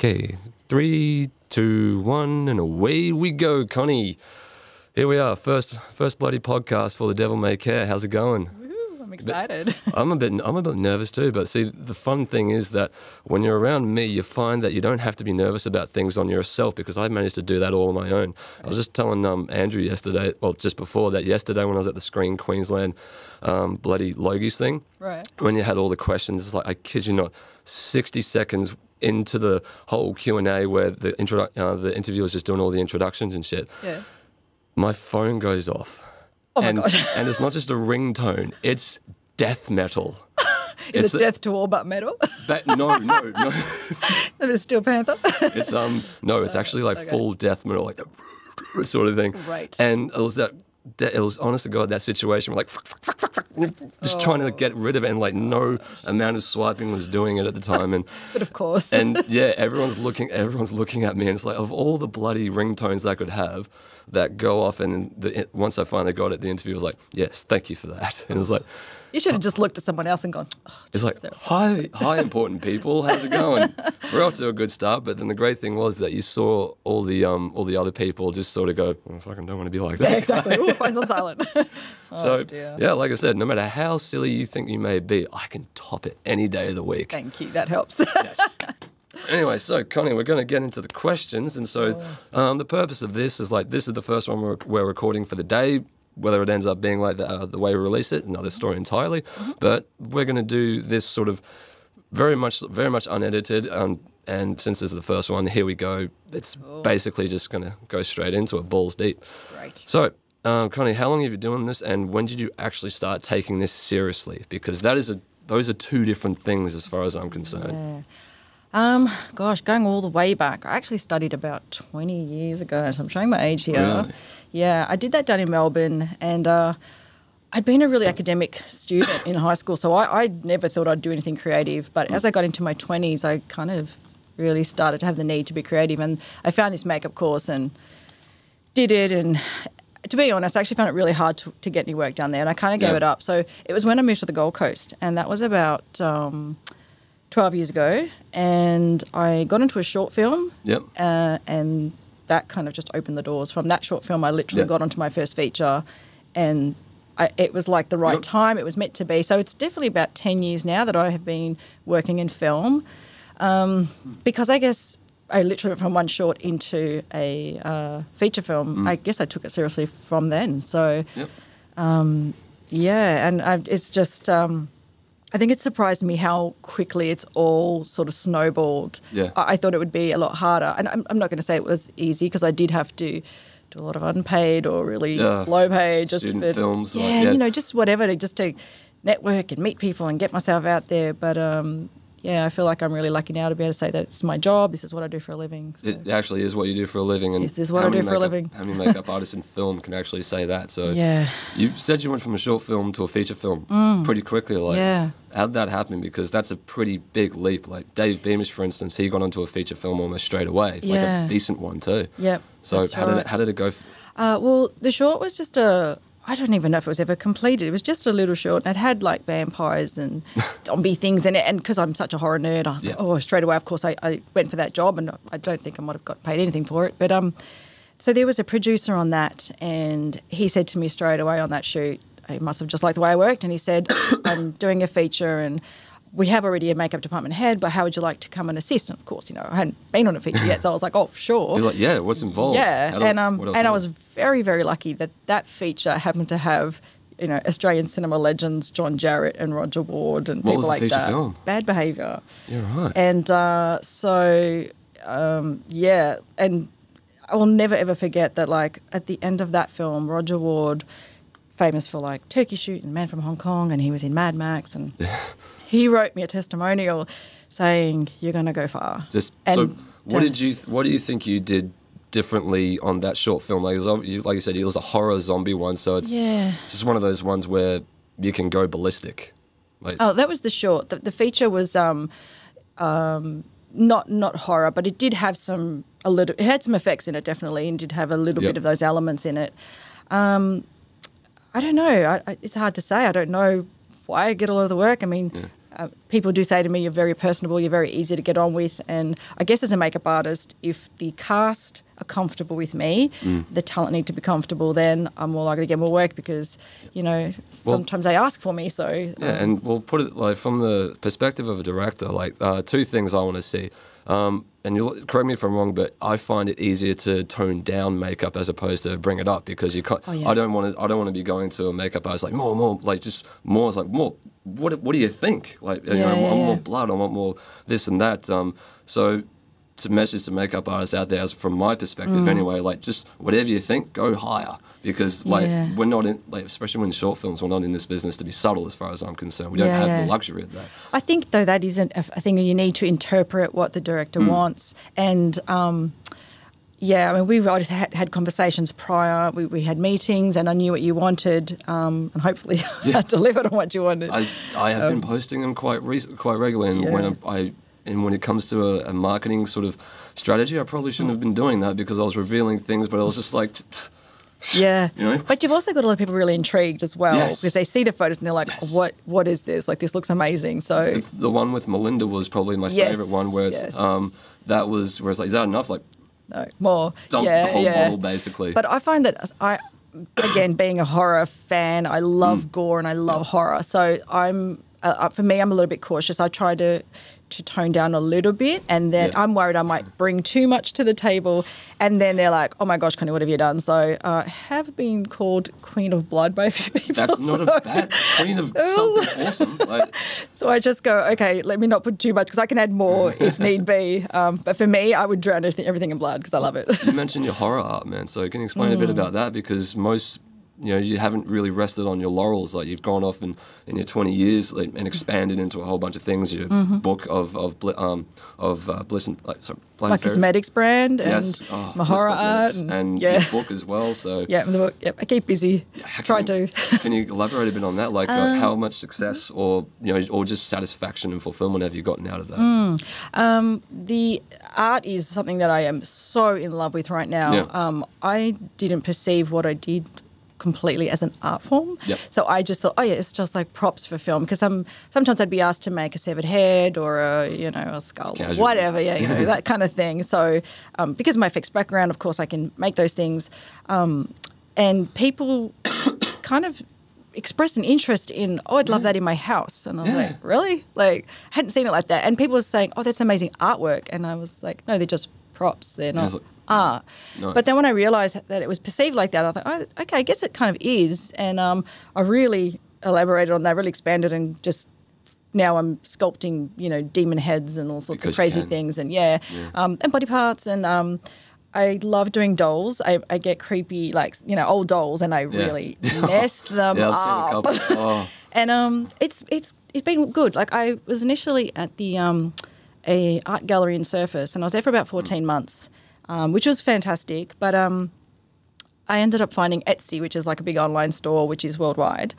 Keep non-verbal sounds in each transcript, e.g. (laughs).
Okay, three, two, one, and away we go, Connie. Here we are, first first bloody podcast for the Devil May Care. How's it going? Woo, I'm excited. (laughs) I'm a bit I'm a bit nervous too, but see the fun thing is that when you're around me, you find that you don't have to be nervous about things on yourself because I managed to do that all on my own. I was just telling um, Andrew yesterday, well, just before that, yesterday when I was at the Screen Queensland um, bloody Logies thing, right. when you had all the questions, it's like I kid you not, 60 seconds into the whole Q and A where the intro, uh, the interviewer's just doing all the introductions and shit. Yeah. My phone goes off. Oh my and, God. (laughs) and it's not just a ringtone; it's death metal. (laughs) Is It's it death to all but metal? (laughs) That, no, no, no. that is Steel Panther. It's um no, it's actually like okay. full death metal, like the sort of thing. Right. And it was that. That it was honest to God that situation. We're like fuck, fuck, fuck, fuck, fuck, just trying to oh. get rid of it, and like no amount of swiping was doing it at the time, and (laughs) but of course. and (laughs) yeah, everyone's looking. Everyone's looking at me, and it's like of all the bloody ringtones I could have that go off, and the, once I finally got it, the interview was like, "Yes, thank you for that," (laughs) and it was like, you should have just looked at someone else and gone, oh, it's like, "Hi, hi, important people, how's it going?" (laughs) We're off to a good start, but then the great thing was that you saw all the um all the other people just sort of go, "I fucking don't want to be like (laughs) that." yeah, exactly. Ooh, phone's on silent. so dear. yeah, like I said, no matter how silly you think you may be, I can top it any day of the week. Thank you. That helps. Anyway, so Connie, we're going to get into the questions, and so um, the purpose of this is like this is the first one we're, we're recording for the day. Whether it ends up being like the, uh, the way we release it, another story entirely. But we're going to do this sort of very much, very much unedited. Um, and since this is the first one, here we go. It's basically just going to go straight into it, balls deep. right. So, um, Connie, how long have you been doing this, and when did you actually start taking this seriously? Because that is a those are two different things as far as I'm concerned. Um, gosh, going all the way back, I actually studied about 20 years ago. So I'm showing my age here. Really? Yeah, I did that down in Melbourne, and uh, I'd been a really academic student in high school, so I, I never thought I'd do anything creative. But as I got into my 20s, I kind of really started to have the need to be creative, and I found this makeup course and did it and to be honest, I actually found it really hard to, to get any work done there, and I kind of gave Yeah. it up. So it was when I moved to the Gold Coast, and that was about um, 12 years ago. And I got into a short film, Yep. uh, and that kind of just opened the doors. From that short film, I literally Yeah. got onto my first feature, and I, it was like the right Yep. time. It was meant to be. So it's definitely about 10 years now that I have been working in film, um, because I guess I literally went from one short into a uh, feature film. Mm. I guess I took it seriously from then. So Yep. yeah, and I, it's just. Um, I think it surprised me how quickly it's all sort of snowballed. Yeah. I, I thought it would be a lot harder, and I'm, I'm not going to say it was easy because I did have to do a lot of unpaid or really Yeah. low paid, just Student for, films, Yeah, like, yeah. you know, just whatever to just to network and meet people and get myself out there. But um, yeah, I feel like I'm really lucky now to be able to say that it's my job. This is what I do for a living. So. It actually is what you do for a living, and This is what I do for a living. How many makeup (laughs) artists in film can actually say that? So yeah. you said you went from a short film to a feature film pretty quickly. Like, Mm. Yeah. how did that happen? Because that's a pretty big leap. Like Dave Beamish, for instance, he got onto a feature film almost straight away, like Yeah. a decent one too. Yep. So how did it, how did it go? f- Uh, well, the short was just a. I don't even know if it was ever completed. It was just a little short, and it had like vampires and (laughs) zombie things in it. And because I'm such a horror nerd, I was like, oh, straight away. Of course, I, I went for that job, and I don't think I might have got paid anything for it. But um, so there was a producer on that, and he said to me straight away on that shoot, he must have just liked the way I worked, and he said, (coughs) I'm doing a feature, and we have already a makeup department head, but how would you like to come and assist? And of course, you know, I hadn't been on a feature yet, so I was like, oh, for sure. He's like, yeah, what's involved? Yeah, and um, and I was very very lucky that that feature happened to have you know Australian cinema legends John Jarratt and Roger Ward and What people like that. film? Bad Behaviour, Yeah, right. and uh, so um, yeah, and I will never ever forget that. Like at the end of that film, Roger Ward, famous for like Turkey Shoot and Man from Hong Kong, and he was in Mad Max, and (laughs) he wrote me a testimonial saying you're going to go far. Just and, so, what uh, did you what do you think you did differently on that short film? Like, it was, ob- you- like you said, it was a horror zombie one, so it's Yeah. just one of those ones where you can go ballistic. Like, Oh, that was the short. The, the feature was um, um, not not horror, but it did have some a little. It had some effects in it, definitely, and did have a little Yep. bit of those elements in it. Um, I don't know. I, it's hard to say. I don't know why I get a lot of the work. I mean, uh, people do say to me, "You're very personable. You're very easy to get on with." And I guess as a makeup artist, if the cast are comfortable with me, Mm. the talent need to be comfortable. Then I'm more likely to get more work because, you know, sometimes they ask for me. So Yeah, um, and we'll put it like from the perspective of a director, like uh, two things I want to see. Um, and you correct me if I'm wrong, but I find it easier to tone down makeup as opposed to bring it up because you can't. Oh, yeah. I don't want to. I don't want to be going to a makeup artist like more, more, like just more. It's like more. What What do you think? Like you know, Yeah, I yeah, want more blood. I want more this and that. Um, so. To message to makeup artists out there, as from my perspective Mm. anyway, like just whatever you think, go higher because like Yeah. we're not in like especially when short films, we're not in this business to be subtle as far as I'm concerned. We don't Yeah, have yeah. the luxury of that. I think though that isn't a thing. You need to interpret what the director Mm. wants, and um, yeah, I mean we've already had, had conversations prior. We, we had meetings, and I knew what you wanted, um, and hopefully (laughs) I delivered on what you wanted. I, I have been posting them quite re- quite regularly, and when Um, I and when it comes to a, a marketing sort of strategy, I probably shouldn't have been doing that because I was revealing things, but I was just like, yeah, You know? but you've also got a lot of people really intrigued as well Yes. because they see the photos and they're like, Yes. "What? What is this? Like this looks amazing." So the, the one with Melinda was probably my Yes, favorite one, where it's, yes. um, that was where it's like, is that enough? Like no more. dump yeah, the whole yeah. bottle basically. But I find that I, again, being a horror fan, I love Mm. gore and I love horror. So I'm, uh, uh, for me, I'm a little bit cautious. I try to to tone down a little bit, and then Yeah. I'm worried I might bring too much to the table, and then they're like, "Oh my gosh, Connie, what have you done?" So uh, I have been called Queen of Blood by a few people. That's (laughs) not so- a bad queen of (laughs) something awesome. Like, (laughs) So I just go, okay, let me not put too much because I can add more if need be. Um, but for me, I would drown everything, everything in blood because I love it. you mentioned your horror art, man. So can you explain a Mm. bit about that? Because most, you know, you haven't really rested on your laurels. Like you've gone off in, in your 20 years like, and expanded into a whole bunch of things. Your book of of um of uh, bliss and like sorry, Fairy- cosmetics brand and Yes, oh, my horror art. And, and yeah. your book as well. So (laughs) Yeah, the book. Yep, I keep busy. how Try to. can you elaborate a bit on that? Like uh, Um, how much success or you know or just satisfaction and fulfillment have you gotten out of that? Mm. Um, the art is something that I am so in love with right now. Yeah. Um, I didn't perceive what I did completely as an art form. Yep. So I just thought, oh yeah, it's just like props for film because some sometimes I'd be asked to make a severed head or a you know a skull or whatever, yeah, you know (laughs) that kind of thing. So um, because of my fixed background, of course, I can make those things, um, and people (coughs) kind of expressed an interest in, oh, I'd love that in my house. And I was Yeah. like, really? Like, I hadn't seen it like that. And people were saying, oh, that's amazing artwork. And I was like, no, they're just props. They're not like, art. no. But then when I realized that it was perceived like that, I thought, oh, okay, I guess it kind of is. And um, I really elaborated on that, really expanded and just now I'm sculpting, you know, demon heads and all sorts Because of crazy things, and yeah, Um, and body parts, and um, I love doing dolls. I, I get creepy, like you know, old dolls, and I really (laughs) mess them yeah, up. I've seen a couple. Oh, (laughs) And um, it's it's it's been good. Like I was initially at the um, a art gallery in Surfers, and I was there for about fourteen months, um, which was fantastic. But um, I ended up finding Etsy, which is like a big online store, which is worldwide,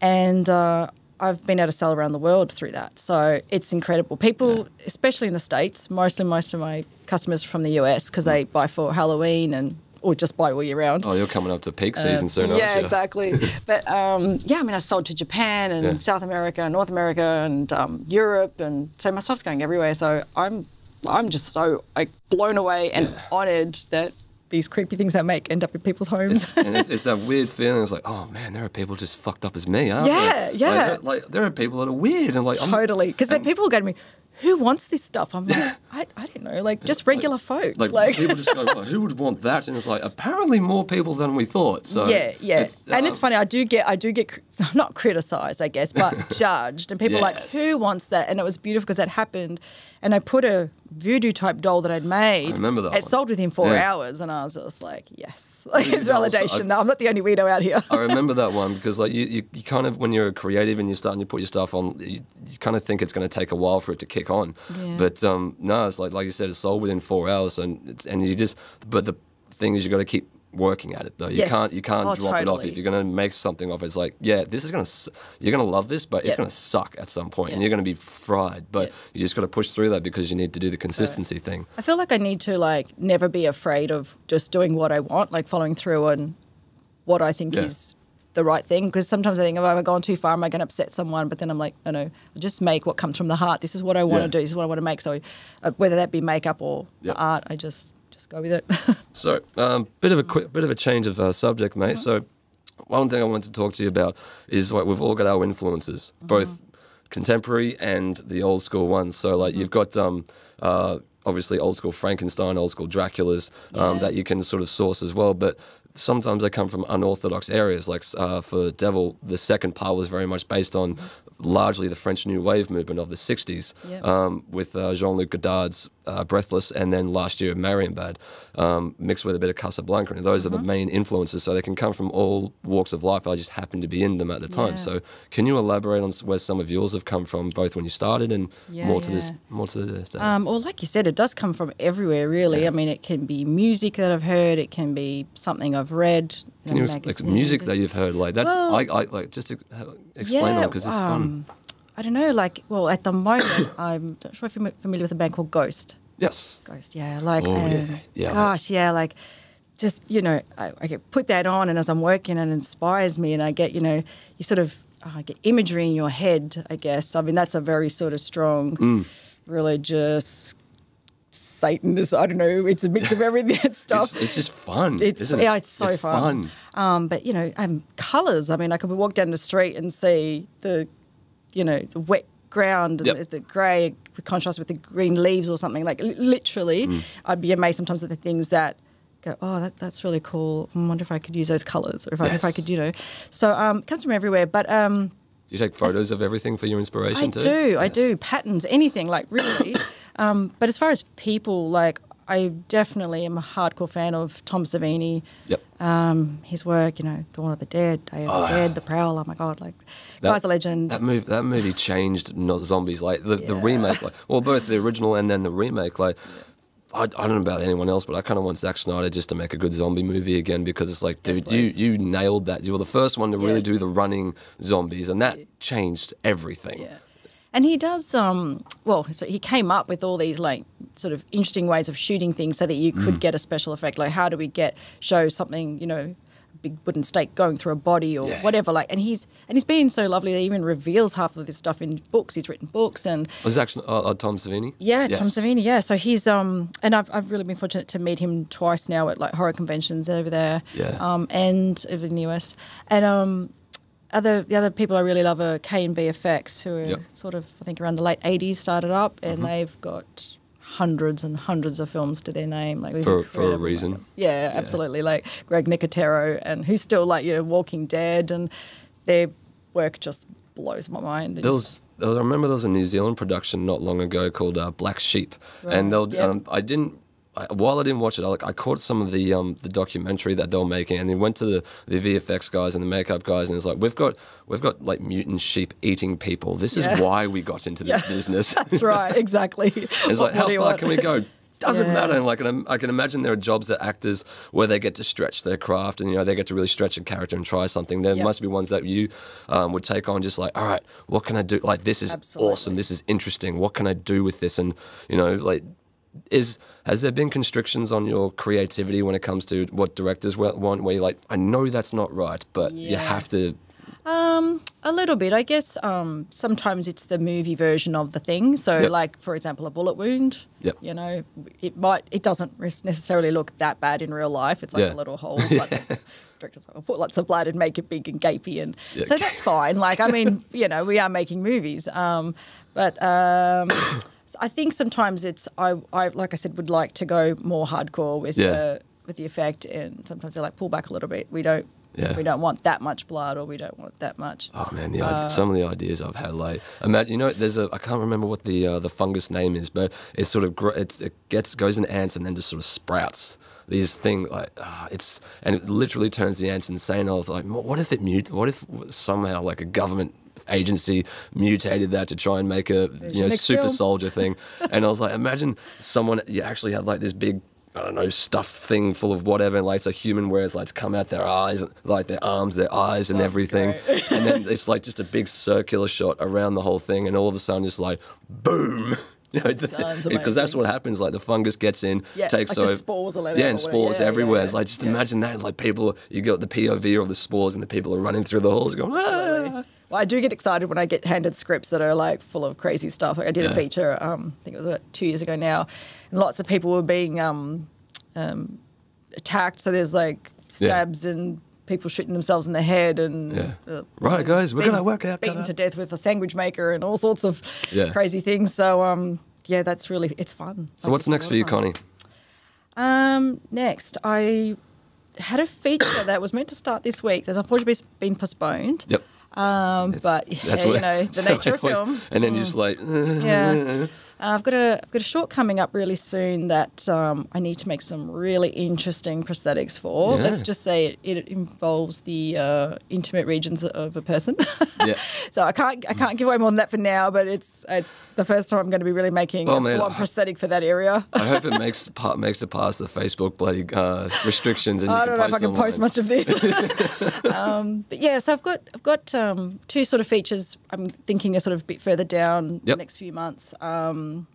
and uh, I've been able to sell around the world through that. So it's incredible. People, especially in the states, mostly most of my customers are from the US because they buy for Halloween and or just buy all year round. oh, you're coming up to peak season soon, aren't Uh, Yeah, you? exactly. (laughs) but um, yeah, I mean, I sold to Japan and Yeah. South America and North America and um, Europe, and so my stuff's going everywhere. So I'm, I'm just so like blown away and honoured that these creepy things I make end up in people's homes. and it's, (laughs) it's that weird feeling. It's like, oh man, there are people just fucked up as me, aren't Yeah, there? Like, yeah. there- Like, there are people that are weird and like totally, because then people go to me, "Who wants this stuff?" I'm like, I, I don't know, like just regular folk, Like, like. people just go, well, who would want that? And it's like apparently more people than we thought. So yeah, yeah, and it's um, funny. I do get, I do get, (laughs) not criticised, I guess, but (laughs) judged, and people are like, "Who wants that?" And it was beautiful because that happened, and I put a voodoo type doll that I'd made. I remember that It one. sold within four Yeah. hours, and I was just like, "Yes, (laughs) like, it's validation." that I'm not the only weirdo out here. I remember (laughs) that one because like you, you, you kind of when you're a creative and you start and you put your stuff on, you, you kind of think it's going to take a while for it to kick on. Yeah. But um, no, it's like like you said, it sold within four hours, and it's, and you just. But the thing is, you got to keep working at it though. You Yes. can't you can't Oh, drop it off if you're going to make something of it. It's like yeah, this is going to you're going to love this, but it's going to suck at some point, and you're going to be fried. But Yeah. you just got to push through that because you need to do the consistency thing. I feel like I need to like never be afraid of just doing what I want, like following through on what I think Yeah. is the right thing because sometimes I think, oh, have gone too far? Am I going to upset someone? But then I'm like, no, no, I'll just make what comes from the heart. This is what I want Yeah. to do. This is what I want to make. So uh, whether that be makeup or Yep. the art, I just just go with it. (laughs) So, um, bit of a quick, bit of a change of uh, subject, mate. So, one thing I wanted to talk to you about is like we've all got our influences, both contemporary and the old school ones. So, like you've got um, uh, obviously old school Frankenstein, old school Draculas um, Yeah. that you can sort of source as well, but. Sometimes they come from unorthodox areas. Like uh, for Devil, the second part was very much based on largely the French New Wave movement of the 60s Yep. um, with uh, Jean Luc Godard's uh, Breathless and then last year Marienbad, um, mixed with a bit of Casablanca. And those are the main influences. So they can come from all walks of life. I just happened to be in them at the time. Yeah. So can you elaborate on where some of yours have come from, both when you started and Yeah, more to this, more to this day? Um, well, like you said, it does come from everywhere, really. I mean, it can be music that I've heard, it can be something I've read. can you know, like music that you've heard? Like that's Well- I, I like just to, uh, explain that because it's fun. Um, I don't know, like, well, at the moment, (coughs) I'm not sure if you're familiar with a band called Ghost. Yes. Ghost, yeah. Like, Oh, yeah. um, Yeah, gosh, yeah, like, just, you know, I, I get put that on, and as I'm working, it inspires me, and I get, you know, you sort of uh, get imagery in your head, I guess. I mean, that's a very sort of strong Mm. religious Satanist, I don't know, it's a mix of (laughs) everything and stuff. It's, it's just fun. It's it? yeah, it's so it's fun. Um, but you know, um, colours. I mean, I could walk down the street and see the, you know, the wet ground and Yep. the, the grey with contrast with the green leaves or something. Like literally, Mm. I'd be amazed sometimes at the things that go, oh, that, that's really cool. I wonder if I could use those colours or if, I, if I could, you know. So um, it comes from everywhere. But um, Do you take photos of everything for your inspiration I too? do, I do. Patterns, anything, like really. (coughs) um, but as far as people, like I definitely am a hardcore fan of Tom Savini. Yep. Um, his work, you know, Dawn of the Dead, Day of the Dead, The Prowl. Oh my God, like That- guy's a legend. That movie, that movie changed not zombies. Like the, the remake, like well, (laughs) both the original and then the remake. Like I, I don't know about anyone else, but I kind of want Zack Snyder just to make a good zombie movie again because it's like, Yes, dude, you you nailed that. You were the first one to really Yes. do the running zombies, and that changed everything. Yeah. And he does, um, well, so he came up with all these like sort of interesting ways of shooting things so that you Mm. could get a special effect. Like, how do we get, show something, you know, a big wooden stake going through a body or Yeah. whatever. Like, and he's, and he's been so lovely that he even reveals half of this stuff in books. He's written books and, Was Zack Sn- uh, uh, Tom Savini? yeah, Tom Savini. Yeah, so he's um, and I've I've really been fortunate to meet him twice now at like horror conventions over there, Yeah. um, and over in the US, and um, other the other people I really love are KNB Effects, who are Yep. sort of I think around the late '80s started up, and Mm-hmm. they've got hundreds and hundreds of films to their name, like For- for a reason. films. Yeah, absolutely. Like Greg Nicotero, and who's still like you know Walking Dead, and their work just blows my mind. There was, there was, I remember there was a New Zealand production not long ago called uh, Black Sheep, and they'll, Yep. um, I didn't. I, while I didn't watch it, I, like I caught some of the um, the documentary that they were making, and they went to the, the VFX guys and the makeup guys, and it's like we've got we've got like mutant sheep eating people. This is why we got into this Yeah. (laughs) business. That's right, exactly. (laughs) It's What like how far want? can we go? Doesn't Yeah. matter. And like and I can imagine there are jobs that actors where they get to stretch their craft and you know they get to really stretch a character and try something. There Yep. must be ones that you um, would take on just like, all right, what can I do? Like this is Absolutely. awesome. This is interesting. What can I do with this? And you know, like, is has there been constrictions on your creativity when it comes to what directors want? Where you're like, I know that's not right, but you have to. Um, a little bit, I guess. Um, sometimes it's the movie version of the thing. So, Yep. like for example, a bullet wound. Yep. You know, it might it doesn't necessarily look that bad in real life. It's like Yeah. a little hole. (laughs) But the director's like, I'll put lots of blood and make it big and gapey, and Yeah. so that's fine. Like, I mean, (laughs) you know, we are making movies. Um, but um, I think sometimes it's I, I like I said would like to go more hardcore with Yeah. the with the effect, and sometimes they're like pull back a little bit. We don't. Yeah. We don't want that much blood, or we don't want that much. Oh man, the Uh, idea, some of the ideas I've had, like imagine, you know, there's a I can't remember what the uh, the fungus name is, but it's sort of gr- it's, it gets goes in ants and then just sort of sprouts these things like uh, it's and it literally turns the ants insane. I was like, "What- what if it mute? What if somehow like a government agency mutated that to try and make a you know super film. soldier thing? (laughs) and I was like, imagine someone you actually had like this big I don't know, stuff thing full of whatever, and like it's a human where it's like it's come out their eyes, like their arms, their eyes, and That's everything. (laughs) and then it's like just a big circular shot around the whole thing, and all of a sudden, it's like boom, (laughs) You know, because that's what happens. Like the fungus gets in, Yeah, takes like over. spores are yeah, and spores Yeah, everywhere. yeah, It's like just imagine that. Like people, you got the POV of the spores, and the people are running through the halls, going, ah. Well, I do get excited when I get handed scripts that are like full of crazy stuff. Like I did Yeah. a feature, um, I think it was about two years ago now, and lots of people were being um, um, attacked. So there's like Yeah. stabs and people shooting themselves in the head and Yeah. uh, Right, guys, we're gonna work out. beaten to out. death with a sandwich maker and all sorts of Yeah. crazy things. So um, yeah, that's really it's fun. So Like, what's next for you, fun. Connie? Um, next, I had a feature that was meant to start this week. There's unfortunately been postponed. Yep. Um, but yeah, you know, (laughs) the nature of film. And then just like, (laughs) Yeah. Uh, I've got a I've got a short coming up really soon that um, I need to make some really interesting prosthetics for. Yeah. Let's just say it, it involves the uh, intimate regions of a person. Yeah. (laughs) so I can't I can't give away more than that for now. But it's it's the first time I'm going to be really making a man, full-on prosthetic for that area. I hope it makes makes it past the Facebook bloody uh, restrictions. And I don't know if I can post much of this. (laughs) (laughs) um, but yeah, so I've got I've got um, two sort of features. I'm thinking are sort of a bit further down the next few months, um, um,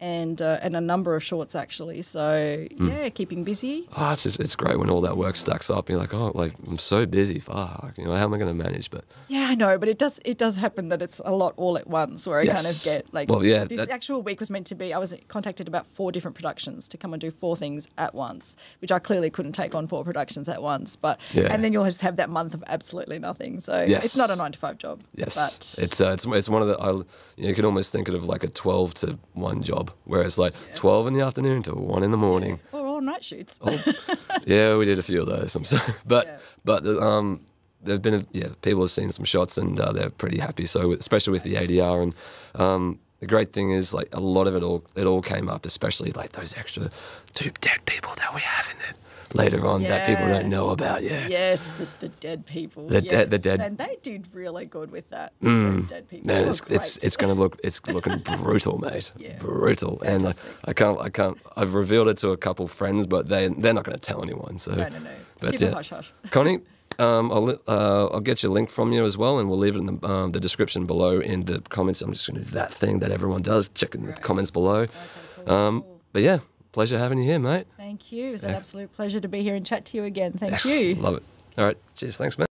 and uh, and a number of shorts actually. So Hmm. yeah, keeping busy. Oh, it's just, it's great when all that work stacks up. You're like, oh, like I'm so busy. Fuck, you know, how am I going to manage? But Yeah, I know, but it does it does happen that it's a lot all at once where I kind of get like Well, yeah, this that- actual week was meant to be I was contacted about four different productions to come and do four things at once, which I clearly couldn't take on four productions at once. But Yeah. and then you'll just have that month of absolutely nothing. So Yes. it's not a nine to five job. yes, But it's uh, it's it's one of the I, you, know, you can almost think of like a 12 to one job, where it's like 12 in the afternoon to one in the morning. or all night shoots. Oh, yeah, we did a few of those. I'm sorry, (laughs) but Yeah. but um, there've been a, yeah, people have seen some shots and uh, they're pretty happy. So especially with the ADR and um, the great thing is like a lot of it all it all came up, especially like those extra two dead people that we have in it later on that people don't know about yet. Yes, the, the dead people. The yes. dead- the dead- Mm. And they did really good with that. Those dead people. They it's, it's it's gonna look it's looking (laughs) brutal, mate. Yeah. Brutal, and I, I can't I can't I've revealed it to a couple friends, but they they're not gonna tell anyone. So No, no, no. But Keep yeah, it hush hush. (laughs) Connie, um, I'll uh, I'll get you a link from you as well, and we'll leave it in the um, the description below in the comments. I'm just gonna do that thing that everyone does, checking the Right. comments below. cool, Um, but yeah, pleasure having you here, mate. Thank you. It was an absolute pleasure to be here and chat to you again. Thank (laughs) you. Love it. All right, cheers. Thanks, man.